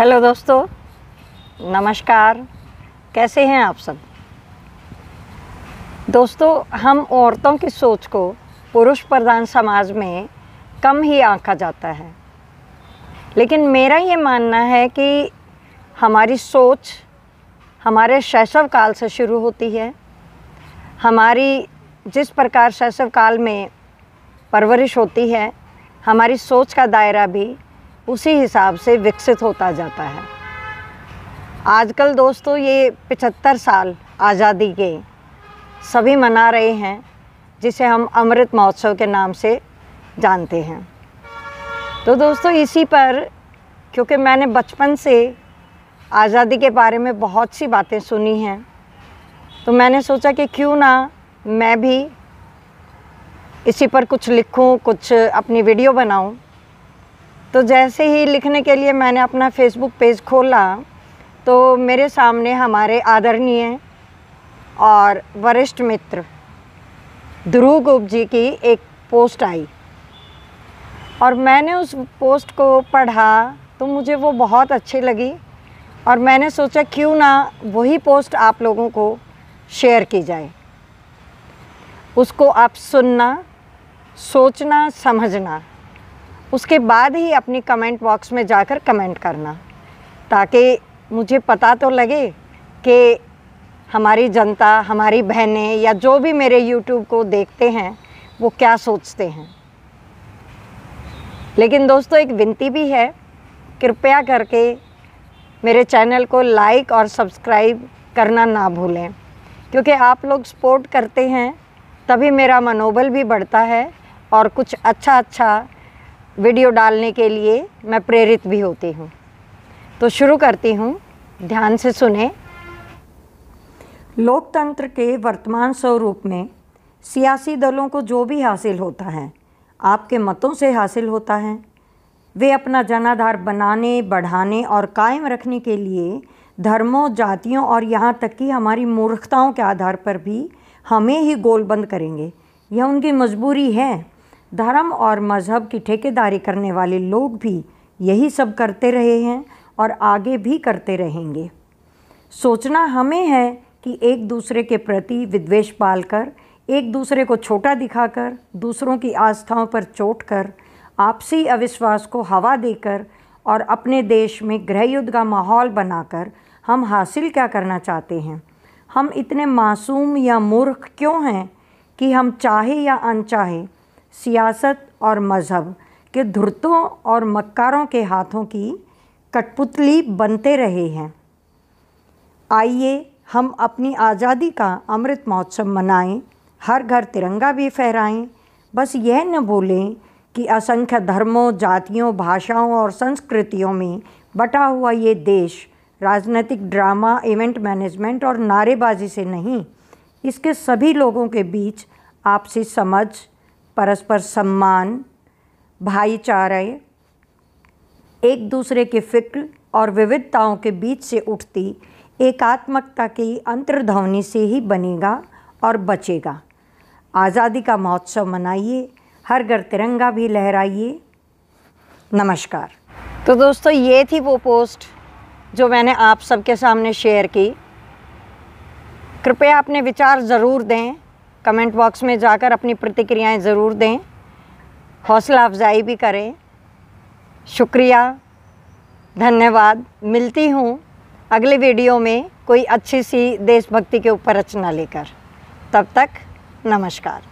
Hello दोस्तों, नमस्कार। कैसे हैं आप सब? दोस्तों, हम औरतों की सोच को पुरुष प्रधान समाज में कम ही आंका जाता है। लेकिन मेरा ये मानना है कि हमारी सोच, हमारे शैशव काल से शुरू होती है। हमारी जिस प्रकार शैशव काल में परवरिश होती है, हमारी सोच का दायरा भी उसी हिसाब से विकसित होता जाता है। आजकल दोस्तों ये पिचहत्तर साल आज़ादी के सभी मना रहे हैं, जिसे हम अमृत महोत्सव के नाम से जानते हैं। तो दोस्तों इसी पर, क्योंकि मैंने बचपन से आज़ादी के बारे में बहुत सी बातें सुनी हैं तो मैंने सोचा कि क्यों ना मैं भी इसी पर कुछ लिखूं, कुछ अपनी वीडियो बनाऊँ तो जैसे ही लिखने के लिए मैंने अपना फेसबुक पेज खोला तो मेरे सामने हमारे आदरणीय और वरिष्ठ मित्र ध्रुव गुप्त जी की एक पोस्ट आई। और मैंने उस पोस्ट को पढ़ा तो मुझे वो बहुत अच्छी लगी और मैंने सोचा क्यों ना वही पोस्ट आप लोगों को शेयर की जाए। उसको आप सुनना, सोचना, समझना। उसके बाद ही अपनी कमेंट बॉक्स में जाकर कमेंट करना, ताकि मुझे पता तो लगे कि हमारी जनता, हमारी बहनें या जो भी मेरे यूट्यूब को देखते हैं, वो क्या सोचते हैं। लेकिन दोस्तों, एक विनती भी है, कृपया करके मेरे चैनल को लाइक और सब्सक्राइब करना ना भूलें, क्योंकि आप लोग सपोर्ट करते हैं, तभी मेरा मनोबल भी बढ़ता है और कुछ अच्छा अच्छा वीडियो डालने के लिए मैं प्रेरित भी होती हूँ। तो शुरू करती हूँ। ध्यान से सुने। लोकतंत्र के वर्तमान स्वरूप में सियासी दलों को जो भी हासिल होता है, आपके मतों से हासिल होता है। वे अपना जनाधार बनाने, बढ़ाने और कायम रखने के लिए धर्मों, जातियों और यहाँ तक कि हमारी मूर्खताओं के आधार पर भी हमें ही गोलबंद करेंगे। यह उनकी मजबूरी है। धर्म और मज़हब की ठेकेदारी करने वाले लोग भी यही सब करते रहे हैं और आगे भी करते रहेंगे। सोचना हमें है कि एक दूसरे के प्रति विद्वेष पालकर, एक दूसरे को छोटा दिखाकर, दूसरों की आस्थाओं पर चोट कर आपसी अविश्वास को हवा देकर और अपने देश में गृह युद्ध का माहौल बनाकर हम हासिल क्या करना चाहते हैं? हम इतने मासूम या मूर्ख क्यों हैं कि हम चाहे या अनचाहे सियासत और मज़हब के धुरतों और मक्कारों के हाथों की कठपुतली बनते रहे हैं। आइए हम अपनी आज़ादी का अमृत महोत्सव मनाएँ, हर घर तिरंगा भी फहराएँ। बस यह न भूलें कि असंख्य धर्मों, जातियों, भाषाओं और संस्कृतियों में बटा हुआ ये देश राजनीतिक ड्रामा, इवेंट मैनेजमेंट और नारेबाजी से नहीं, इसके सभी लोगों के बीच आपसी समझ परस्पर सम्मान, भाईचारे, एक दूसरे के फ़िक्र और विविधताओं के बीच से उठती एकात्मकता की अंतर्ध्वनि से ही बनेगा और बचेगा। आज़ादी का महोत्सव मनाइए, हर घर तिरंगा भी लहराइए। नमस्कार। तो दोस्तों, ये थी वो पोस्ट जो मैंने आप सबके सामने शेयर की। कृपया अपने विचार ज़रूर दें। कमेंट बॉक्स में जाकर अपनी प्रतिक्रियाएँ ज़रूर दें। हौसला अफजाई भी करें। शुक्रिया। धन्यवाद। मिलती हूँ अगले वीडियो में कोई अच्छी सी देशभक्ति के ऊपर रचना लेकर। तब तक नमस्कार।